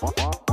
What?